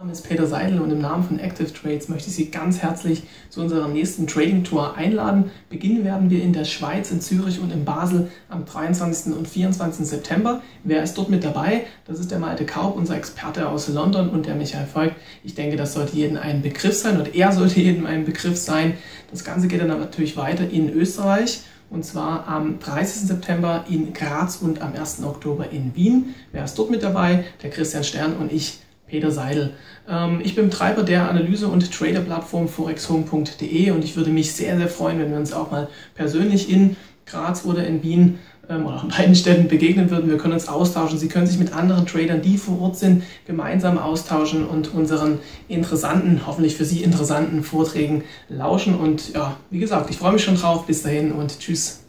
Name ist Peter Seidel und im Namen von Active Trades möchte ich Sie ganz herzlich zu unserer nächsten Trading Tour einladen. Beginnen werden wir in der Schweiz, in Zürich und in Basel am 23. und 24. September. Wer ist dort mit dabei? Das ist der Malte Kaub, unser Experte aus London und der Michael Volk. Ich denke, das sollte jedem ein Begriff sein und er sollte jedem ein Begriff sein. Das Ganze geht dann natürlich weiter in Österreich und zwar am 30. September in Graz und am 1. Oktober in Wien. Wer ist dort mit dabei? Der Christian Stern und ich Peter Seidel. Ähm, ich bin Betreiber der Analyse- und Trader-Plattform forexhome.de und ich würde mich sehr, sehr freuen, wenn wir uns auch mal persönlich in Graz oder in Wien ähm, oder in beiden Städten begegnen würden. Wir können uns austauschen. Sie können sich mit anderen Tradern, die vor Ort sind, gemeinsam austauschen und unseren interessanten, hoffentlich für Sie interessanten Vorträgen lauschen. Und ja, wie gesagt, ich freue mich schon drauf. Bis dahin und tschüss.